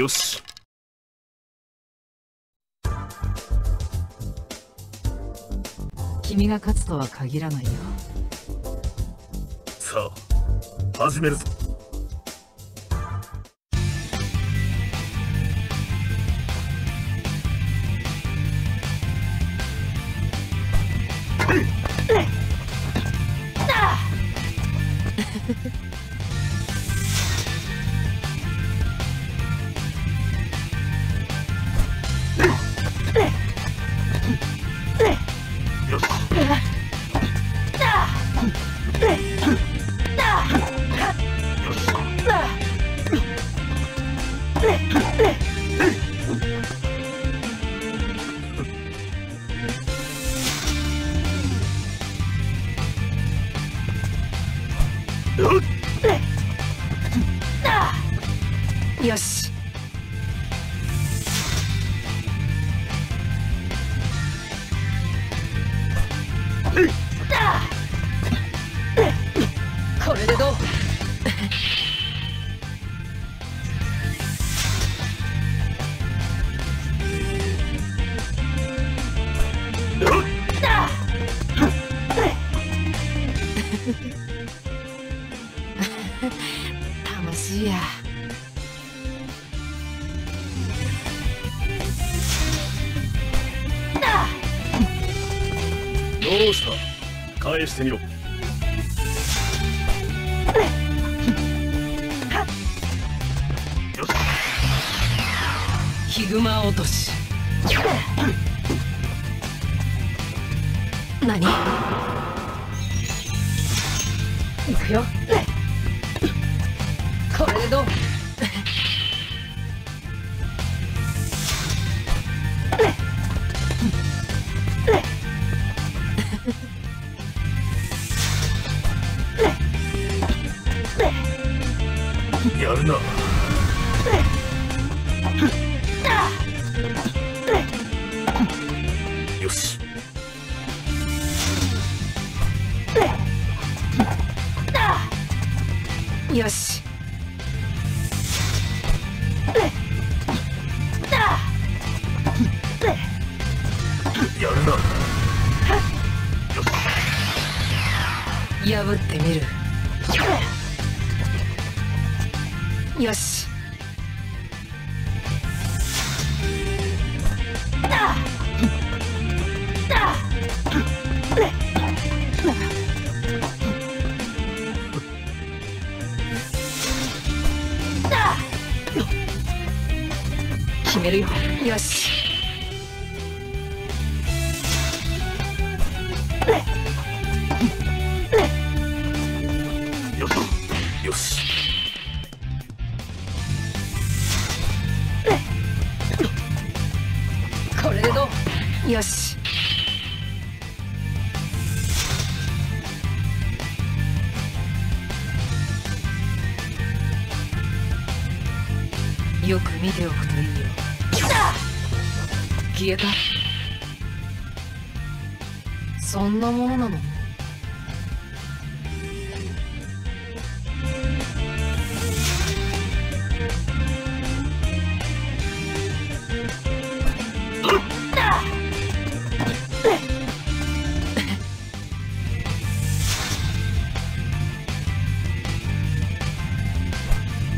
よし。君が勝つとは限らないよ。さあ始めるぞれどうした返してみろ。ヒグマ落とし。何？行くよ。これでどう？やるな。よし。よし。やるな。破ってみるよし。決めるよ。よし。よく見ておくといいよ。消えた。そんなものなの？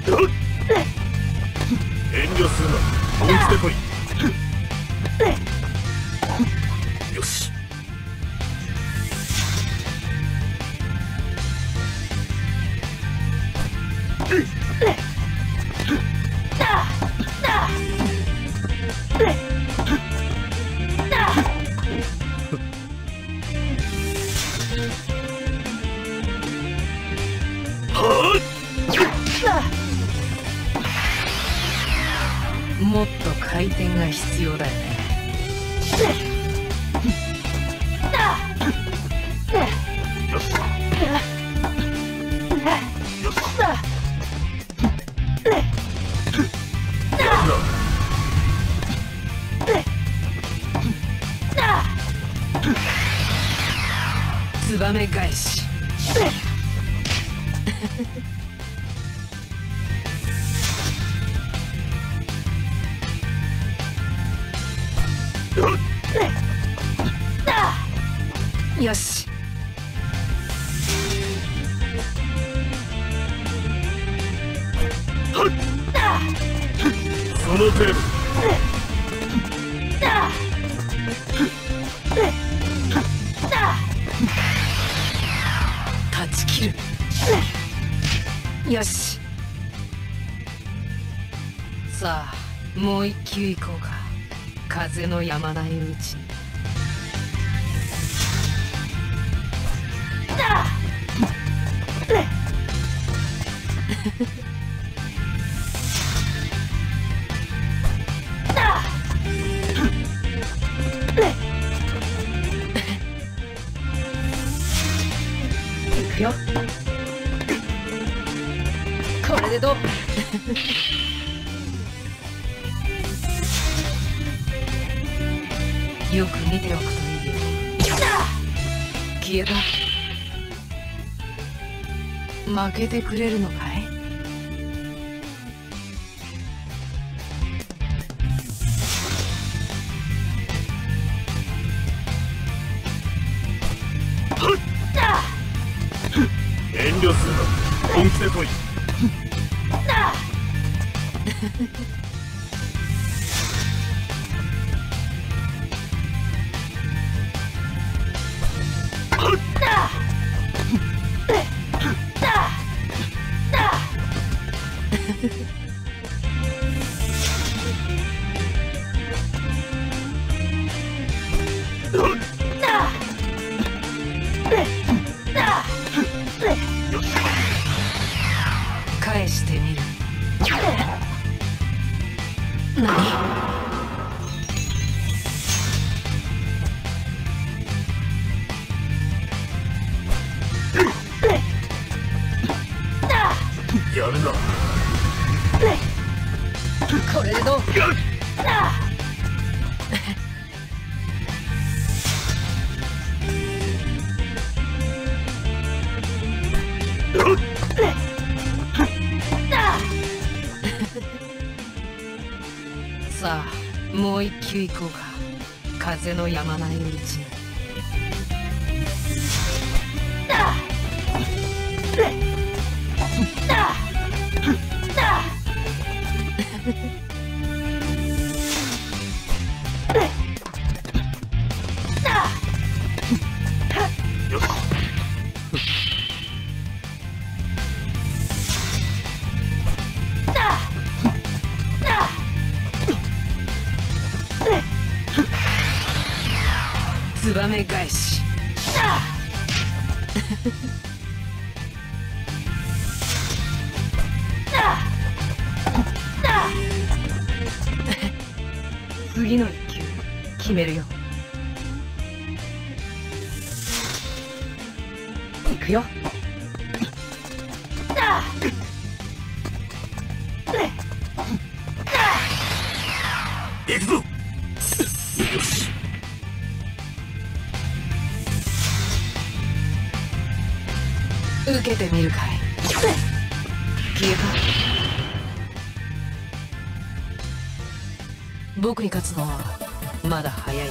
遠必要だよね。いよし。よし。やるなツバメ返しよし。その程度断ち切る。よし。さあもう一球行こうか。風の止まないうちに行くよ。これでどう？よく見ておくといいよ。消えた。負けてくれるのかい？遠慮するな。本気で来い やるな。これでどう？さあもう一球行こうか。風の止まないうちによツバメ返し。次の一球決めるよ。いくよ。受けてみるかい。消えた。僕に勝つのはまだ早い。